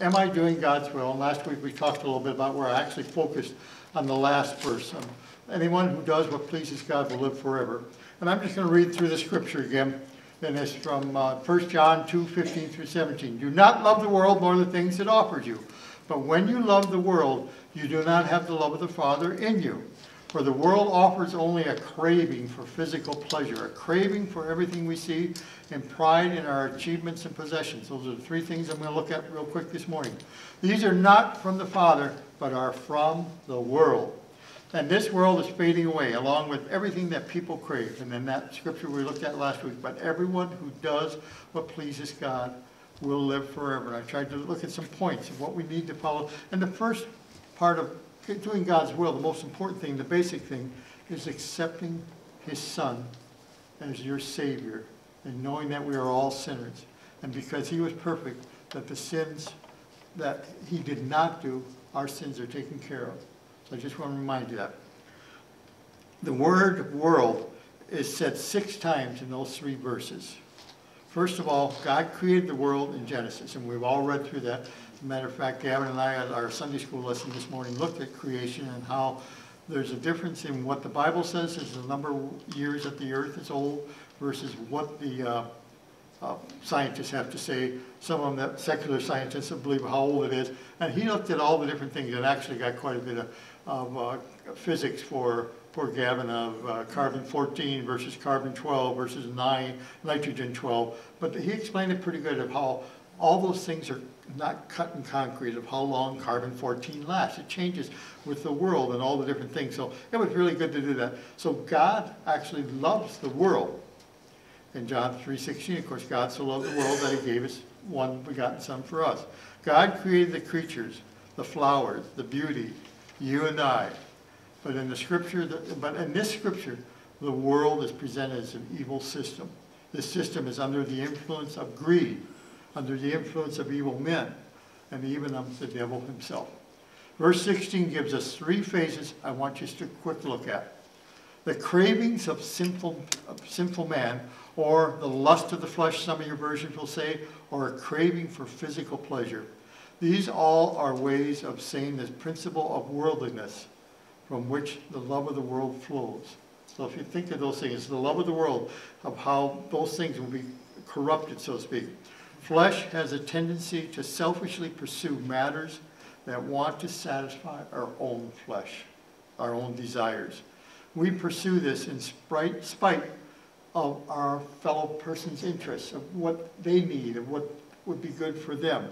am I doing God's will? And last week we talked a little bit about where I actually focused on the last verse. Um, Anyone who does what pleases God will live forever. And I'm just going to read through the scripture again. And it's from uh, 1 John 2, 15 through 17. Do not love the world nor the things it offers you. But when you love the world, you do not have the love of the Father in you. For the world offers only a craving for physical pleasure, a craving for everything we see, and pride in our achievements and possessions. Those are the three things I'm going to look at real quick this morning. These are not from the Father, but are from the world. And this world is fading away, along with everything that people crave. And then that scripture we looked at last week. But everyone who does what pleases God will live forever. I tried to look at some points of what we need to follow. And the first part of doing God's will, the most important thing, the basic thing, is accepting his son as your Savior and knowing that we are all sinners. And because he was perfect, that the sins that he did not do, our sins are taken care of. So I just want to remind you that. The word world is said six times in those three verses. First of all, God created the world in Genesis, and we've all read through that. Matter of fact, Gavin and I, at our Sunday school lesson this morning, looked at creation and how there's a difference in what the Bible says is the number of years that the earth is old versus what the uh, uh, scientists have to say. Some of them, that secular scientists, believe how old it is. And he looked at all the different things and actually got quite a bit of, of uh, physics for poor Gavin of uh, carbon 14 versus carbon 12 versus 9, nitrogen 12. But he explained it pretty good of how all those things are not cut in concrete of how long carbon 14 lasts. It changes with the world and all the different things. So it was really good to do that. So God actually loves the world. In John 3.16, of course, God so loved the world that he gave his one begotten son for us. God created the creatures, the flowers, the beauty, you and I. But in the scripture, but in this scripture, the world is presented as an evil system. This system is under the influence of greed, under the influence of evil men, and even of the devil himself. Verse 16 gives us three phases I want you to quick look at. The cravings of sinful, of sinful man, or the lust of the flesh, some of your versions will say, or a craving for physical pleasure. These all are ways of saying this principle of worldliness from which the love of the world flows. So if you think of those things, the love of the world, of how those things will be corrupted, so to speak. Flesh has a tendency to selfishly pursue matters that want to satisfy our own flesh, our own desires. We pursue this in spite of our fellow person's interests, of what they need, of what would be good for them.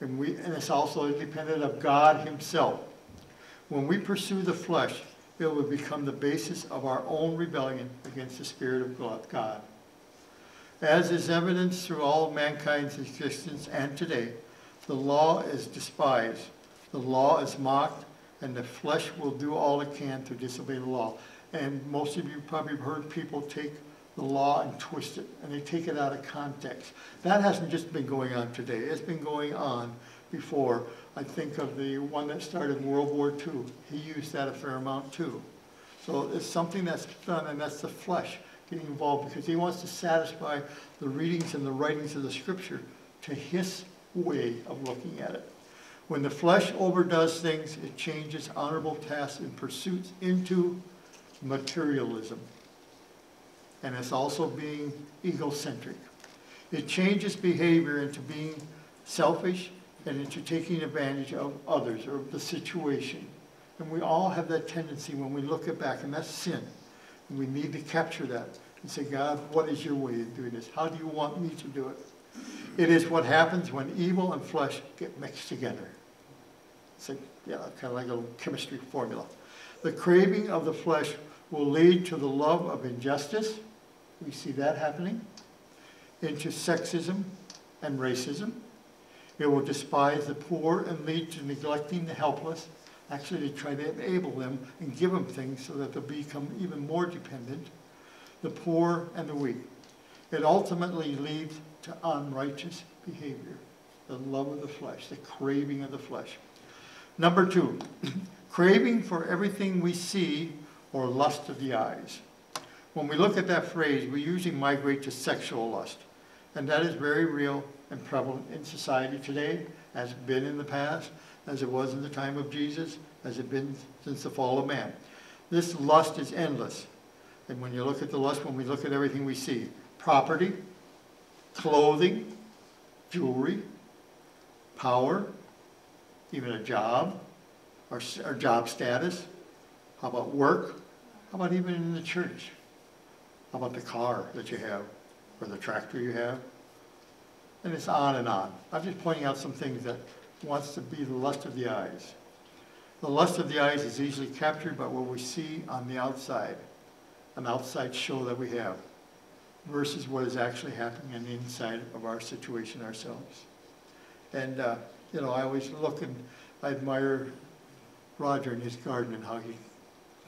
And, we, and it's also independent of God himself. When we pursue the flesh, it will become the basis of our own rebellion against the Spirit of God. As is evidenced through all mankind's existence and today, the law is despised, the law is mocked, and the flesh will do all it can to disobey the law. And most of you probably have heard people take the law and twist it, and they take it out of context. That hasn't just been going on today. It's been going on before. I think of the one that started in World War II. He used that a fair amount too. So it's something that's done, and that's the flesh getting involved because he wants to satisfy the readings and the writings of the scripture to his way of looking at it. When the flesh overdoes things, it changes honorable tasks and pursuits into materialism. And it's also being egocentric. It changes behavior into being selfish and into taking advantage of others or of the situation. And we all have that tendency when we look back, and that's sin. And we need to capture that and say, God, what is your way of doing this? How do you want me to do it? It is what happens when evil and flesh get mixed together. It's like, yeah, kind of like a chemistry formula. The craving of the flesh will lead to the love of injustice. We see that happening. Into sexism and racism it will despise the poor and lead to neglecting the helpless. Actually, to try to enable them and give them things so that they'll become even more dependent. The poor and the weak. It ultimately leads to unrighteous behavior, the love of the flesh, the craving of the flesh. Number two, craving for everything we see or lust of the eyes. When we look at that phrase, we usually migrate to sexual lust. And that is very real and prevalent in society today Has been in the past, as it was in the time of Jesus? as it has been since the fall of man? This lust is endless. And when you look at the lust, when we look at everything we see, property, clothing, jewelry, power, even a job, our, our job status, how about work, how about even in the church? How about the car that you have, or the tractor you have? And it's on and on. I'm just pointing out some things that wants to be the lust of the eyes. The lust of the eyes is easily captured by what we see on the outside, an outside show that we have, versus what is actually happening on the inside of our situation ourselves. And, uh, you know, I always look and I admire Roger in his garden and how he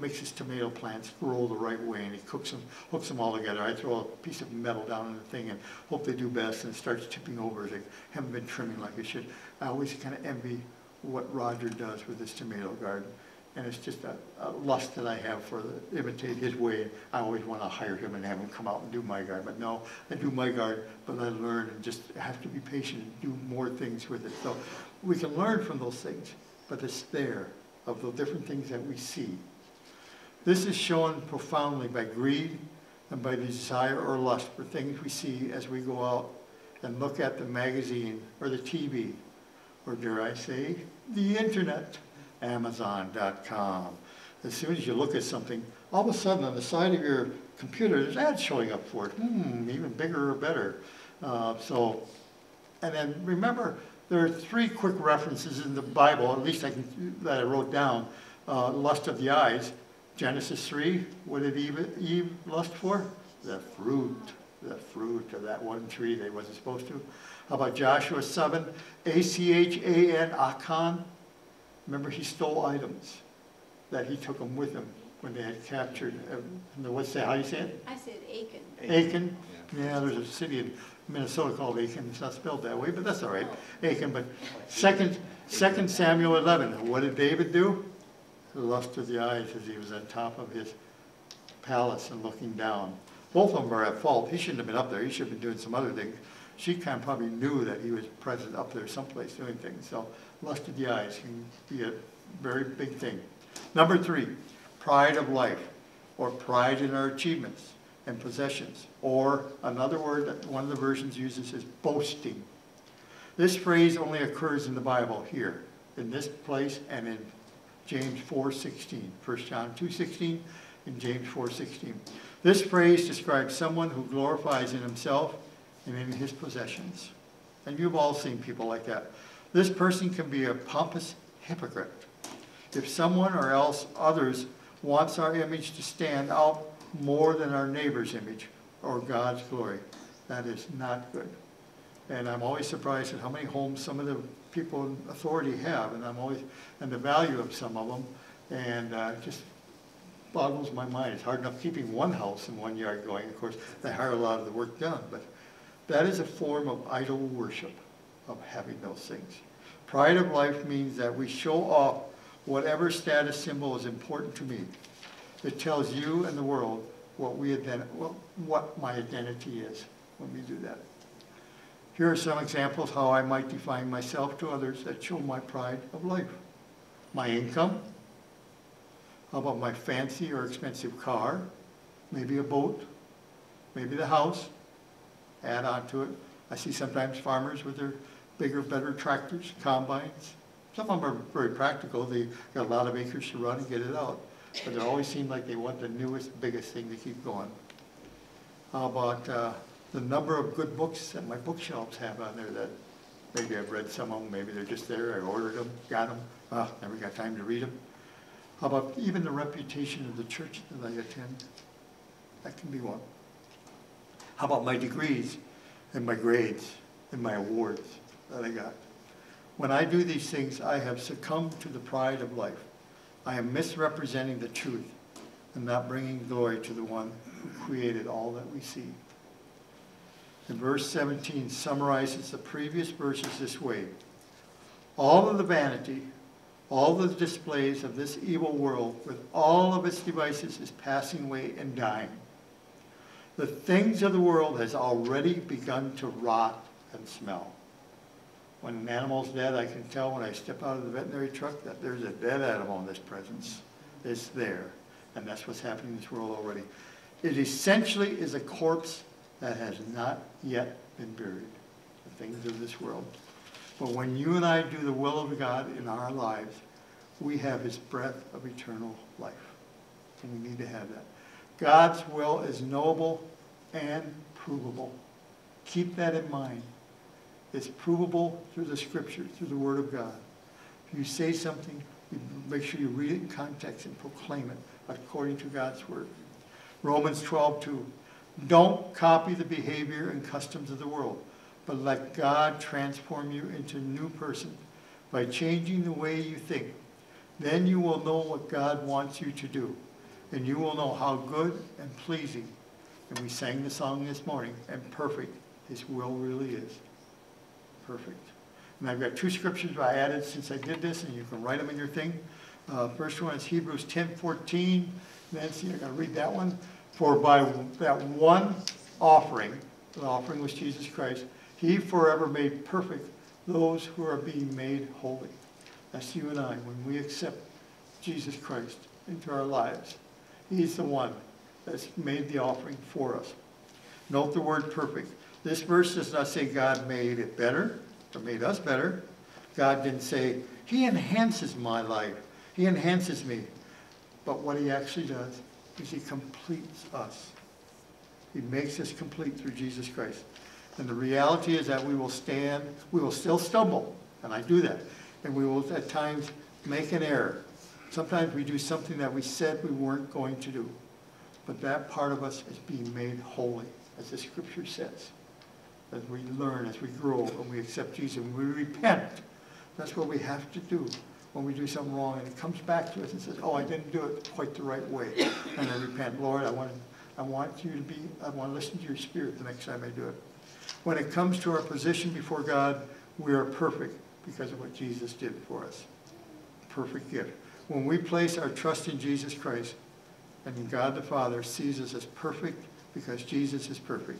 makes his tomato plants grow the right way and he cooks them, hooks them all together. I throw a piece of metal down in the thing and hope they do best and it starts tipping over. They haven't been trimming like it should. I always kind of envy what Roger does with his tomato garden. And it's just a, a lust that I have for the, imitate his way. I always want to hire him and have him come out and do my garden. But no, I do my garden, but I learn and just have to be patient and do more things with it. So we can learn from those things, but it's there of the different things that we see. This is shown profoundly by greed and by the desire or lust for things we see as we go out and look at the magazine or the TV, or dare I say, the internet, Amazon.com. As soon as you look at something, all of a sudden on the side of your computer, there's ads showing up for it. Hmm, even bigger or better. Uh, so, and then remember, there are three quick references in the Bible, at least I can, that I wrote down. Uh, lust of the eyes, Genesis 3, what did Eve, Eve lust for? The fruit, the fruit of that one tree they wasn't supposed to. How about Joshua 7, A-C-H-A-N, Achan? Remember, he stole items that he took them with him when they had captured, uh, what's that, how do you say it? I said Achan. Achan? Yeah, there's a city in Minnesota called Achan. It's not spelled that way, but that's all right. Aitkin, but second, second Samuel 11, what did David do? The lust of the eyes as he was on top of his palace and looking down. Both of them are at fault. He shouldn't have been up there. He should have been doing some other things. She kind of probably knew that he was present up there someplace doing things. So lust of the eyes can be a very big thing. Number three, pride of life or pride in our achievements and possessions. Or another word that one of the versions uses is boasting. This phrase only occurs in the Bible here, in this place and in James 4.16, 1 John 2.16 and James 4.16. This phrase describes someone who glorifies in himself and in his possessions. And you've all seen people like that. This person can be a pompous hypocrite. If someone or else others wants our image to stand out more than our neighbor's image or God's glory, that is not good. And I'm always surprised at how many homes some of the people in authority have, and I'm always, and the value of some of them, and uh, just boggles my mind. It's hard enough keeping one house in one yard going. Of course, they hire a lot of the work done, but that is a form of idol worship, of having those things. Pride of life means that we show off whatever status symbol is important to me. It tells you and the world what we what my identity is when we do that. Here are some examples how I might define myself to others that show my pride of life. My income. How about my fancy or expensive car? Maybe a boat. Maybe the house. Add on to it. I see sometimes farmers with their bigger, better tractors, combines. Some of them are very practical. They got a lot of acres to run and get it out. But they always seem like they want the newest, biggest thing to keep going. How about uh, the number of good books that my bookshelves have on there that maybe I've read some of them, maybe they're just there, I ordered them, got them, oh, ah, never got time to read them. How about even the reputation of the church that I attend? That can be one. How about my degrees and my grades and my awards that I got? When I do these things, I have succumbed to the pride of life. I am misrepresenting the truth and not bringing glory to the one who created all that we see. And verse 17 summarizes the previous verses this way. All of the vanity, all the displays of this evil world with all of its devices is passing away and dying. The things of the world has already begun to rot and smell. When an animal's dead, I can tell when I step out of the veterinary truck that there's a dead animal in this presence. It's there. And that's what's happening in this world already. It essentially is a corpse that has not yet been buried, the things of this world. But when you and I do the will of God in our lives, we have his breath of eternal life. And we need to have that. God's will is knowable and provable. Keep that in mind. It's provable through the scripture, through the word of God. If you say something, you make sure you read it in context and proclaim it according to God's word. Romans 12, 2. Don't copy the behavior and customs of the world, but let God transform you into a new person by changing the way you think. Then you will know what God wants you to do, and you will know how good and pleasing, and we sang the song this morning, and perfect his will really is. Perfect. And I've got two scriptures I added since I did this, and you can write them in your thing. Uh, first one is Hebrews 10, 14. Nancy, going to read that one. For by that one offering, the offering was Jesus Christ, he forever made perfect those who are being made holy. That's you and I. When we accept Jesus Christ into our lives, he's the one that's made the offering for us. Note the word perfect. This verse does not say God made it better or made us better. God didn't say, he enhances my life. He enhances me. But what he actually does he completes us. He makes us complete through Jesus Christ. And the reality is that we will stand, we will still stumble, and I do that. And we will at times make an error. Sometimes we do something that we said we weren't going to do. But that part of us is being made holy, as the scripture says. As we learn, as we grow, and we accept Jesus, and we repent. That's what we have to do when we do something wrong, and it comes back to us and says, oh, I didn't do it quite the right way. And I repent. Lord, I want, I want you to be, I want to listen to your spirit the next time I do it. When it comes to our position before God, we are perfect because of what Jesus did for us. Perfect gift. When we place our trust in Jesus Christ, and God the Father sees us as perfect because Jesus is perfect.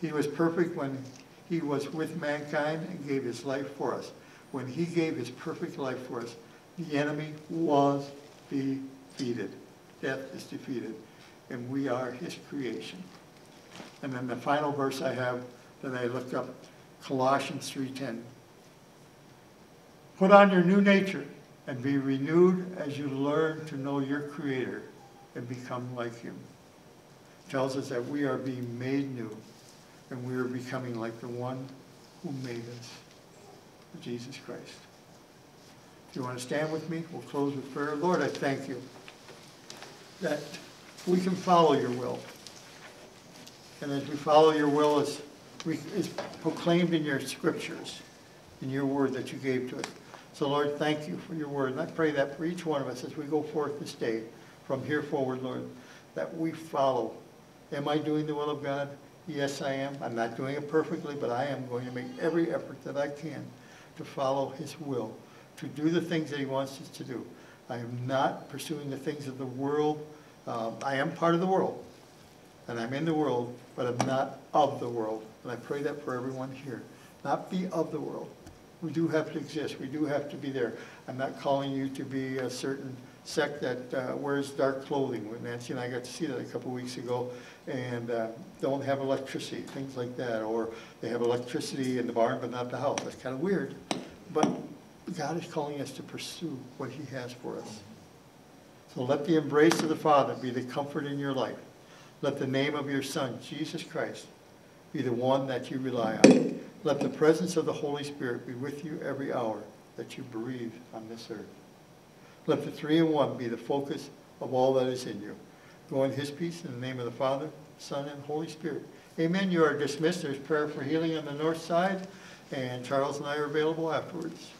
He was perfect when he was with mankind and gave his life for us. When he gave his perfect life for us, the enemy was defeated. Death is defeated. And we are his creation. And then the final verse I have that I looked up, Colossians 3.10. Put on your new nature and be renewed as you learn to know your Creator and become like him. It tells us that we are being made new and we are becoming like the one who made us, Jesus Christ. If you want to stand with me, we'll close with prayer. Lord, I thank you that we can follow your will. And as we follow your will, it's, it's proclaimed in your scriptures, in your word that you gave to us. So Lord, thank you for your word. And I pray that for each one of us as we go forth this day, from here forward, Lord, that we follow. Am I doing the will of God? Yes, I am. I'm not doing it perfectly, but I am going to make every effort that I can to follow his will, to do the things that he wants us to do. I am not pursuing the things of the world. Um, I am part of the world, and I'm in the world, but I'm not of the world. And I pray that for everyone here. Not be of the world. We do have to exist. We do have to be there. I'm not calling you to be a certain sect that uh, wears dark clothing. Nancy and I got to see that a couple weeks ago, and uh, don't have electricity, things like that, or they have electricity in the barn but not the house. That's kind of weird, but God is calling us to pursue what He has for us. So let the embrace of the Father be the comfort in your life. Let the name of your Son, Jesus Christ, be the one that you rely on. Let the presence of the Holy Spirit be with you every hour that you breathe on this earth. Let the three in one be the focus of all that is in you. Go in his peace in the name of the Father, Son, and Holy Spirit. Amen. You are dismissed. There's prayer for healing on the north side, and Charles and I are available afterwards.